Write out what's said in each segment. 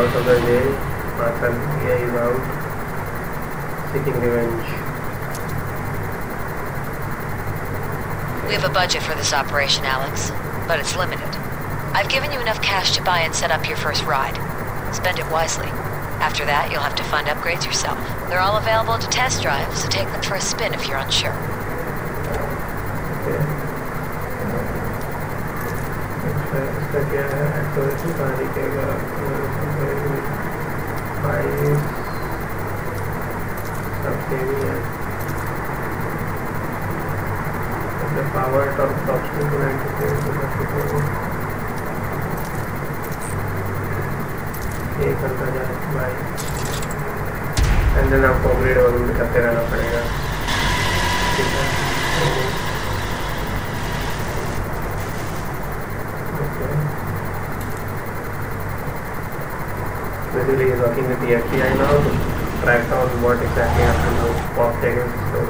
out of the jail. Marshal Mia is out, seeking revenge. We have a budget for this operation, Alex, but it's limited. I've given you enough cash to buy and set up your first ride. Spend it wisely. After that, you'll have to fund upgrades yourself. They're all available to test drive, so take them for a spin if you're unsure. क्या है एक्टोरेट जारी करेगा अपने power top करता जाए by and then आपको upgrade वगैरह करते रहना पड़ेगा। ठीक है? Basically, he's working with the FBI now to track down what exactly happened to Bob Higgins. So,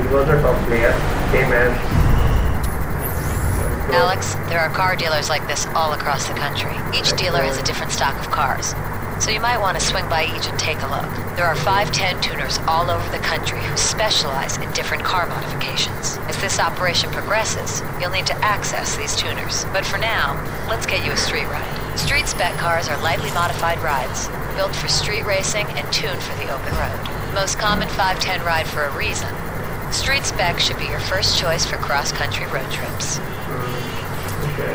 he was a top player, same as. so- Alex, there are car dealers like this all across the country. Each dealer has a different stock of cars. So you might want to swing by each and take a look. There are 510 tuners all over the country who specialize in different car modifications. As this operation progresses, you'll need to access these tuners. But for now, let's get you a street ride. Street spec cars are lightly modified rides, built for street racing and tuned for the open road. Most common 510 ride for a reason. Street spec should be your first choice for cross-country road trips. Hmm, Okay,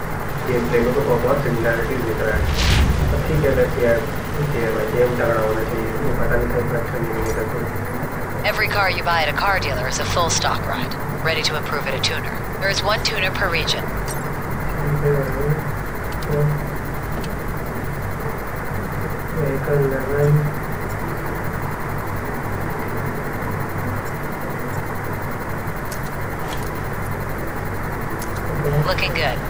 game play में तो बहुत बहुत similarities दिख रहा है तो ठीक है वैसे यार ठीक है भाई गेम तगड़ा होना चाहिए वो पता नहीं था एक्शन नहीं मिलेगा तो Every car you buy at a car dealer is a full stock ride, ready to improve at a tuner. There is one tuner per region. Vehicle level. Looking good.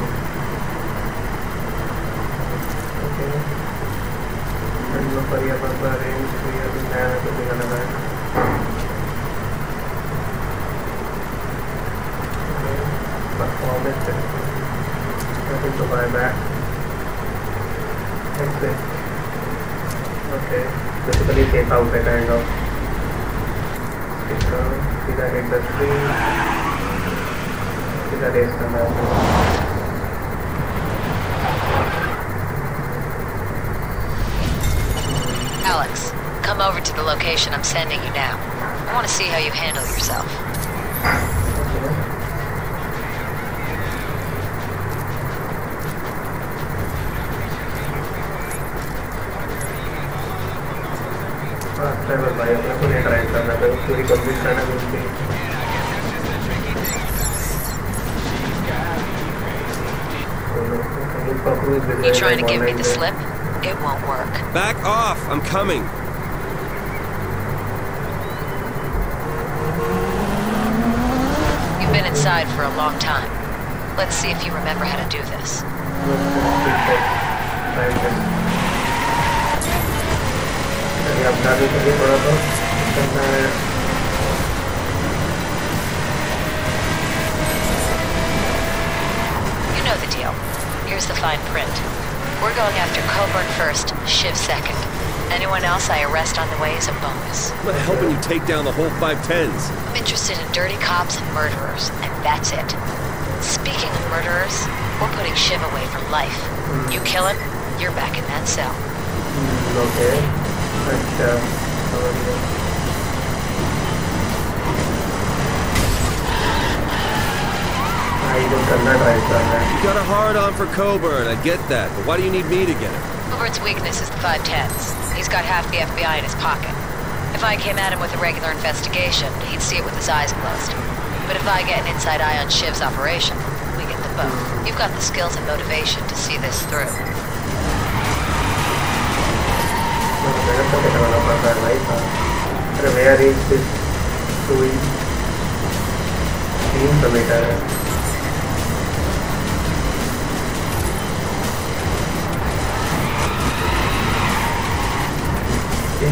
पर्यावरण पर अरेंज किया भी नया तो मेरा लगा है performance nothing to buy back exit okay basically take out that kind of signal did I hit the screen did I raise the map Alex, come over to the location I'm sending you now. I want to see how you handle yourself. Driver भाई अपने को नहीं drive करना है पूरी complete करना है उसकी You trying to give me the slip? It won't work. Back off! I'm coming! You've been inside for a long time. Let's see if you remember how to do this. You know the deal. Here's the fine print. We're going after Coburn first, Shiv second. Anyone else I arrest on the way is a bonus. I'm helping you take down the whole 510s. I'm interested in dirty cops and murderers, and that's it. Speaking of murderers, we're putting Shiv away from life. You kill him, you're back in that cell. Okay. Uh, You got a hard on for Coburn, I get that, but why do you need me to get it? Coburn's weakness is the 510s. He's got half the FBI in his pocket. If I came at him with a regular investigation, he'd see it with his eyes closed. But if I get an inside eye on Shiv's operation, we get the both. You've got the skills and motivation to see this through. Where is this? Team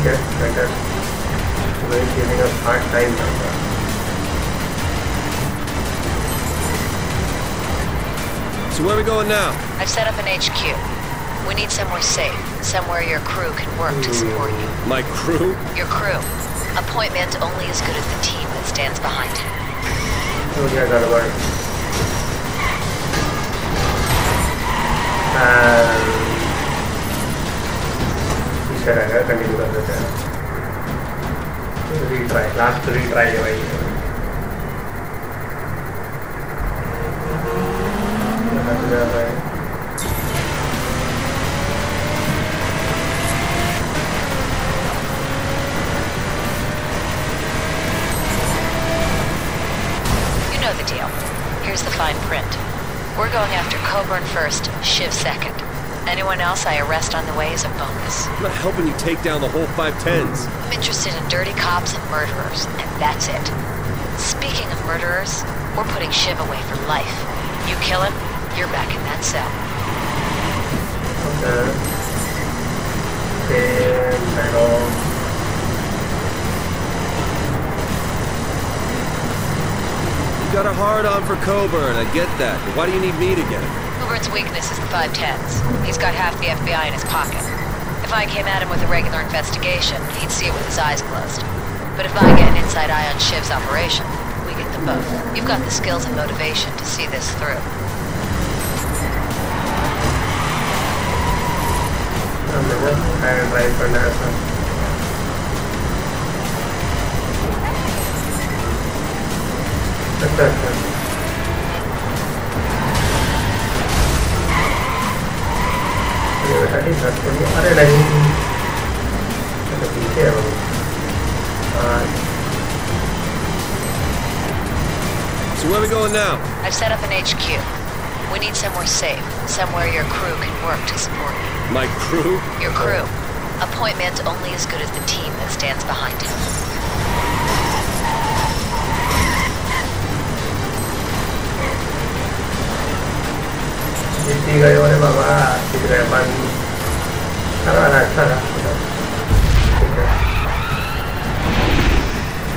better. Giving us hard time now. So where are we going now? I've set up an HQ. We need somewhere safe, somewhere your crew can work to support you. Hmm. My crew? Your crew. Appointment only as good as the team that stands behind it. Oh, okay, I gotta work. And... पीछे रह गया continue कर देते हैं retry last retry है भाई लग जा रहा है You know the deal. Here's the fine print. We're going after Coburn first, Shiv second. Anyone else I arrest on the way is a bonus. I'm not helping you take down the whole 510s. I'm interested in dirty cops and murderers, and that's it. Speaking of murderers, we're putting Shiv away for life. You kill him, you're back in that cell. Okay. You got a hard on for Coburn, I get that, but why do you need me to get it? Everett's weakness is the 510s. He's got half the FBI in his pocket. If I came at him with a regular investigation, he'd see it with his eyes closed. But if I get an inside eye on Shiv's operation, we get them both. You've got the skills and motivation to see this through. Thank you. So where are we going now? I've set up an HQ. We need somewhere safe, somewhere your crew can work to support you. My crew? Your crew. A point man's only as good as the team that stands behind him. Jadi mama, अच्छा था ठीक है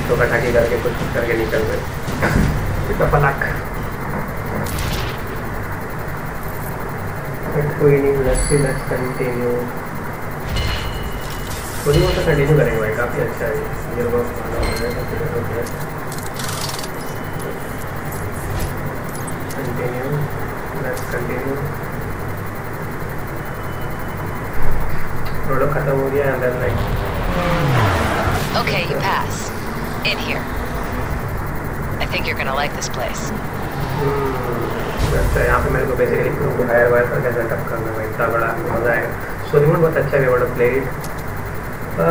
तो बैठाकी करके कुछ करके निकल गए। पलक। कोई नहीं लेट्स सी लेट्स कंटिन्यू थोड़ी बहुत तो कंटिन्यू करेंगे भाई, काफ़ी अच्छा है। ये बहुत खाना हो गया कंटिन्यू लेट्स कंटिन्यू प्रोडक्ट खत्म हो गया and then like Okay, you pass. In here. I think you're gonna like this place. अच्छा यहाँ पे मेरे को बेसिकली क्रू को हायर वायर करके सेटअप करना है इतना बड़ा मजा आएगा सो रिमोट बहुत अच्छा है वर्ड प्लेड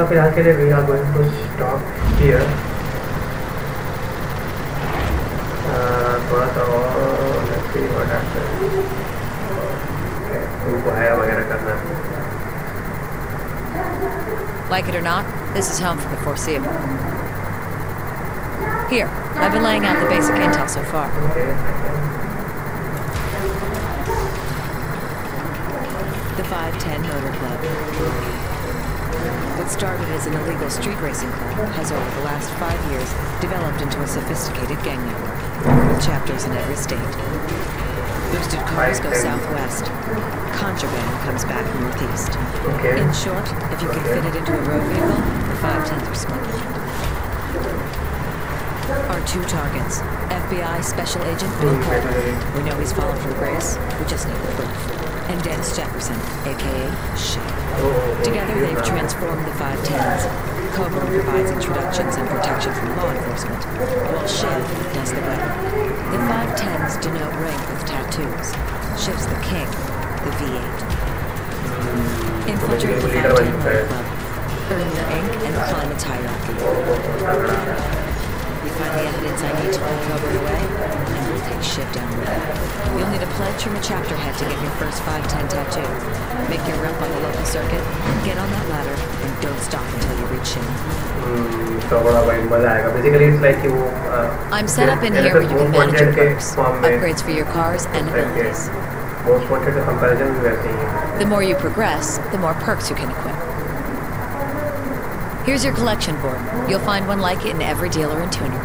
फिलहाल के लिए we are going to stop here थोड़ा सा और let's see what happens. Crew को हायर वगैरह करना है like it or not, this is home for the foreseeable. Here, I've been laying out the basic intel so far. The 510 Motor Club. What started as an illegal street racing club has over the last five years developed into a sophisticated gang network, with chapters in every state. Boosted cars go southwest. Contraband comes back northeast. Okay. In short, if you can fit it into a road vehicle, the 510s are smuggled. Our two targets. FBI Special Agent Bill definitely. We know he's fallen from grace. We just need the proof. And Dennis Jefferson, aka Shiv. Oh, Together, they've transformed the 510s. Coburn provides introductions and protection from law enforcement, while Shiv does the wedding. The 510s denote rank with tattoos. Shiv's the king, the V8. Infiltrate the Fountain Club. Earn the ink and climb its hierarchy. We find the evidence I need to pull the away, and we'll take Shiv downward. You'll need a pledge from a chapter head to get your first 510 tattoo. Make your rep on the local circuit, get on that ladder, and don't stop until you reach him. Like you, I'm set up in here where you can manage your perks, upgrades for your cars, and abilities most wanted comparison we are seeing. The more you progress, the more perks you can equip. Here's your collection board. You'll find one like it in every dealer and tuner.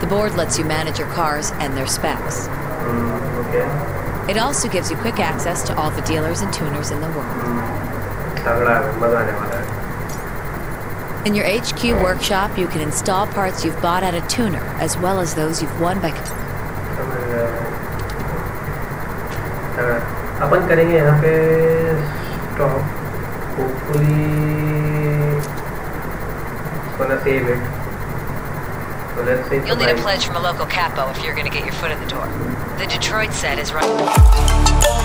The board lets you manage your cars and their specs. Mm, okay. It also gives you quick access to all the dealers and tuners in the world. Mm, in your HQ workshop, you can install parts you've bought at a tuner, as well as those you've won by... अपन करेंगे यहाँ पे stop hopefully gonna save it so let's say You'll need a survive. pledge from a local capo if you're gonna get your foot in the door. The Detroit set is right.